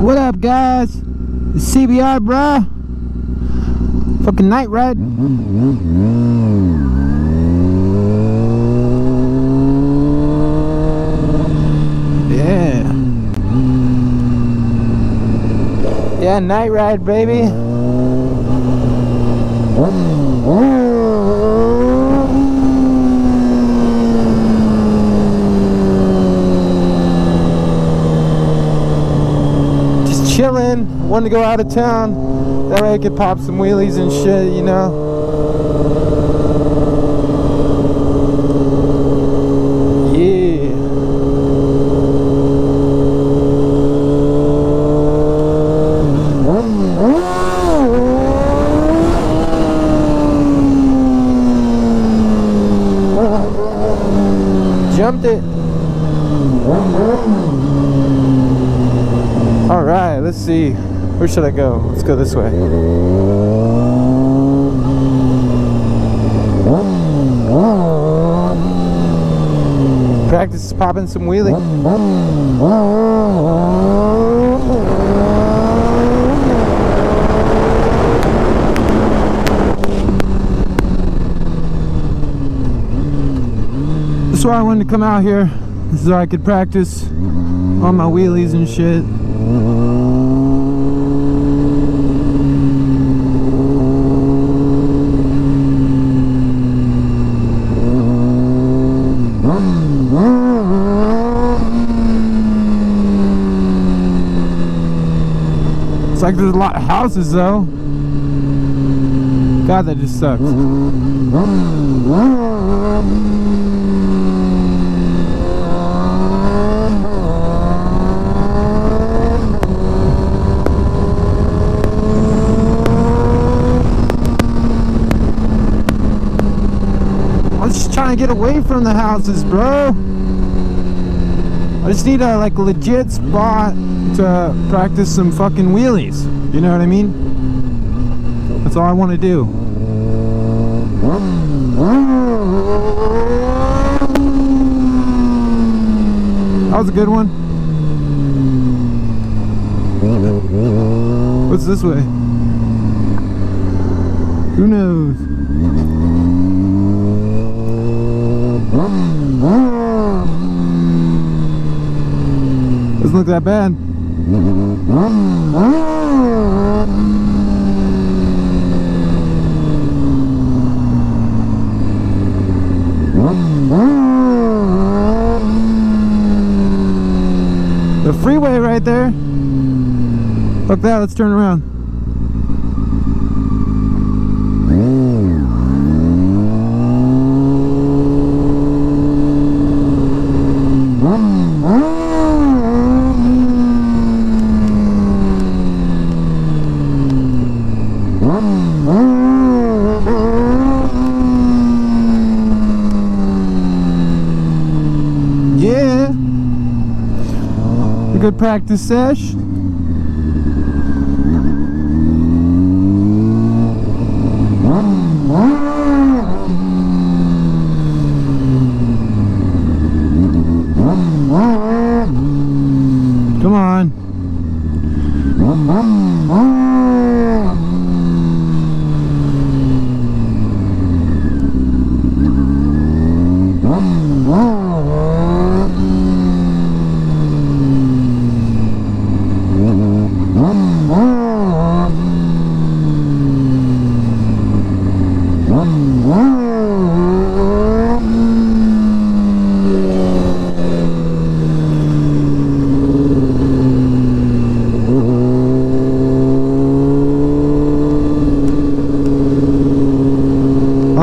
What up, guys? It's CBR, bruh. Fucking night ride. Yeah. Yeah, night ride, baby. Just to go out of town. That way I could pop some wheelies and shit, you know. Yeah. Jumped it. All right, let's see. Where should I go? Let's go this way. Practice popping some wheelie. That's why I wanted to come out here This is so I could practice on my wheelies and shit. It's like there's a lot of houses though. God, that just sucks. I'm just trying to get away from the houses, bro. I just need a like legit spot to practice some fucking wheelies. You know what I mean? That's all I want to do. That was a good one. What's this way? Who knows? Look that bad. The freeway right there. Look that, let's turn around. Yeah. A good practice sesh. Come on. All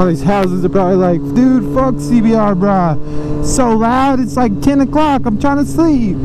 these houses are probably like, dude, fuck CBR, bruh. So loud, it's like 10 o'clock. I'm trying to sleep.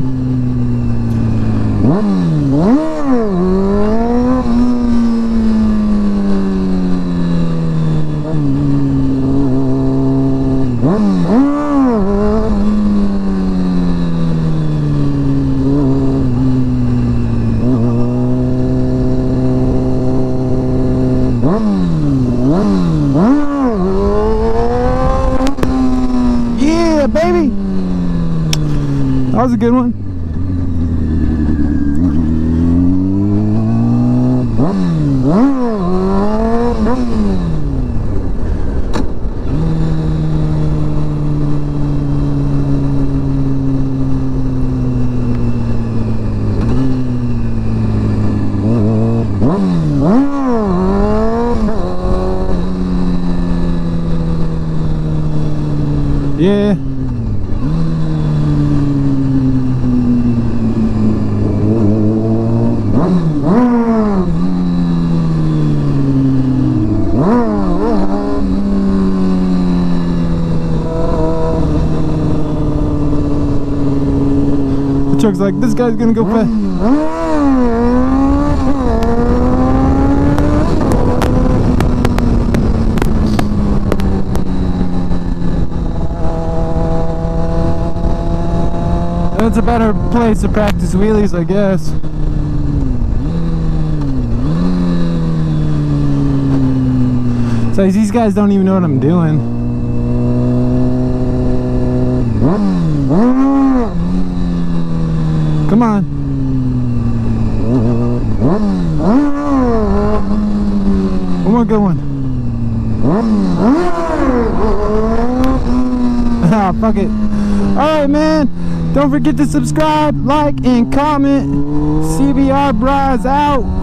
yeah, baby. That was a good one. Mm -hmm. Like this guy's gonna go fast. It's a better place to practice wheelies, I guess. So these guys don't even know what I'm doing. Come on. One more good one. Ah, fuck it. Alright, man. Don't forget to subscribe, like, and comment. CBR Brah's out.